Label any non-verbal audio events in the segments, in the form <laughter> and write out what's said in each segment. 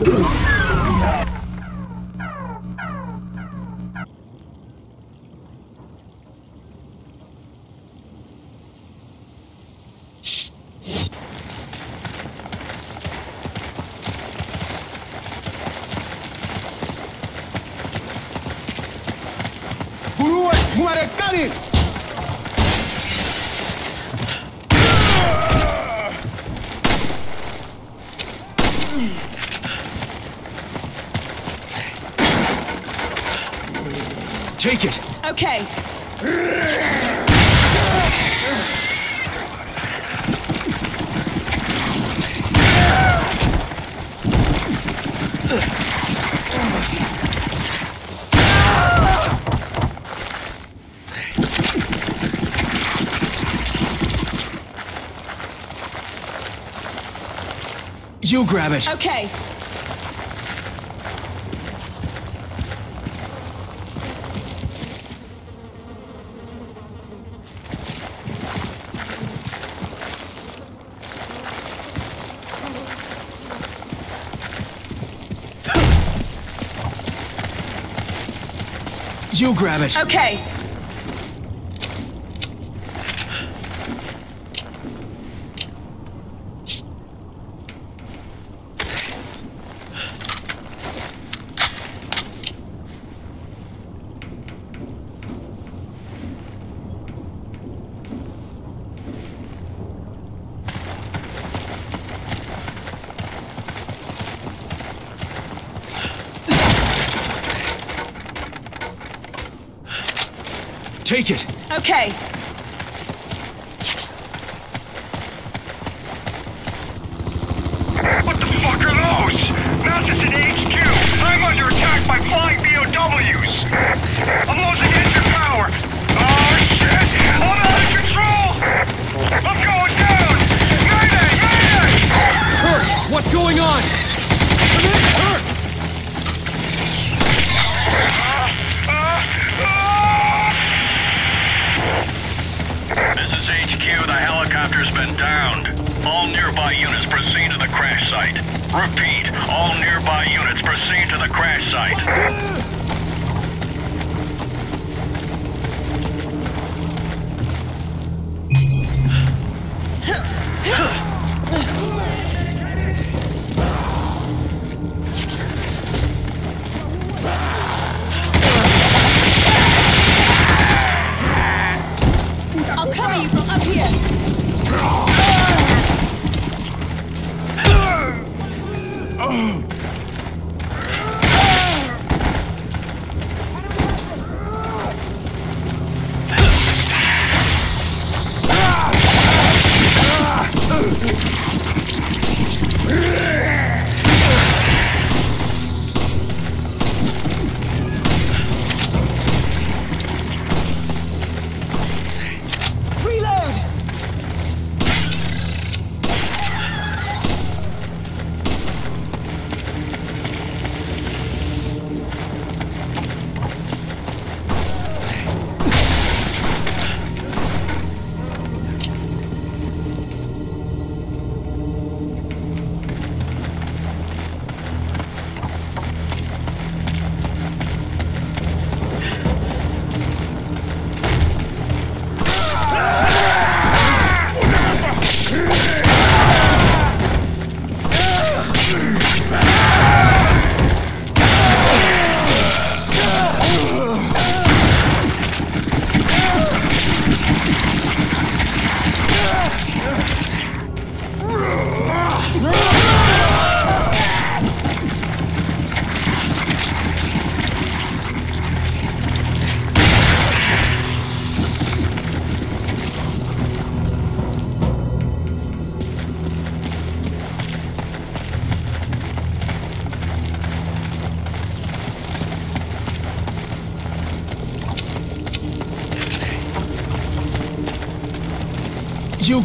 Dois. Okay. You grab it! Okay. You grab it! Okay. Take it! Okay. Nearby units proceed to the crash site. Repeat, all nearby units proceed to the crash site. I'll <laughs>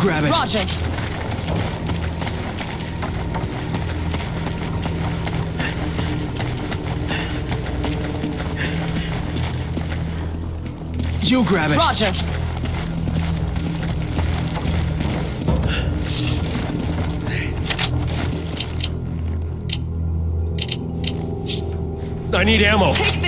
grab it. Roger. You grab it. Roger. I need ammo. Take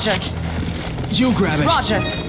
Roger. You grab it. Roger.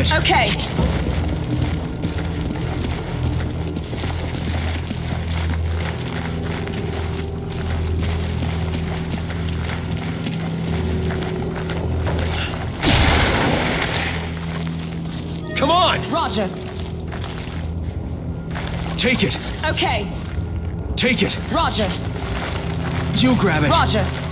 Okay. Come on. Roger. Take it. Okay. Take it. Roger. You grab it. Roger.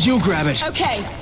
You grab it. Okay.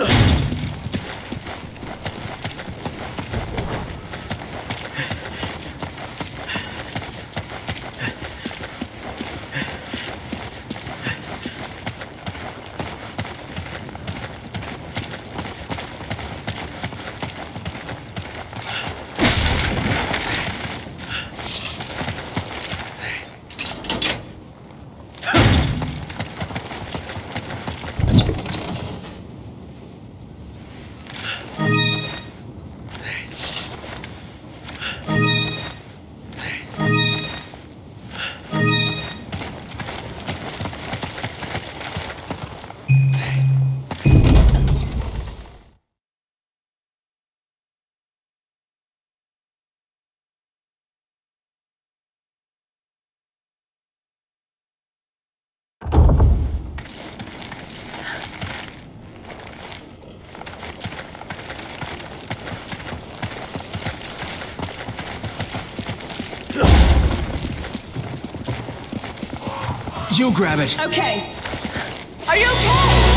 Ugh. You grab it. Okay. Are you okay?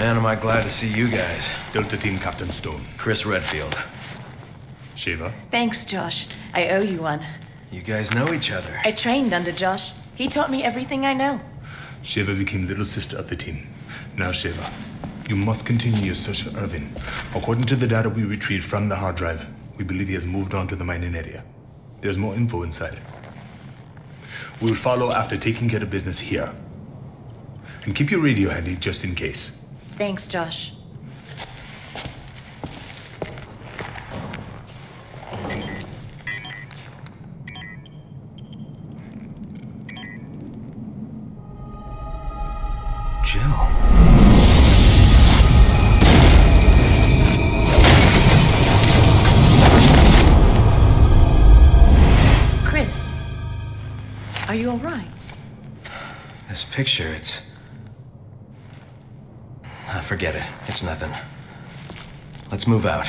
Man, am I glad to see you guys. Delta Team Captain Stone. Chris Redfield. Sheva. Thanks, Josh. I owe you one. You guys know each other. I trained under Josh. He taught me everything I know. Sheva became little sister of the team. Now, Sheva, you must continue your search for Irving. According to the data we retrieved from the hard drive, we believe he has moved on to the mining area. There's more info inside. We'll follow after taking care of business here. And keep your radio handy just in case. Thanks, Josh. Jill. Chris, are you all right? This picture, it's forget it. It's nothing. Let's move out.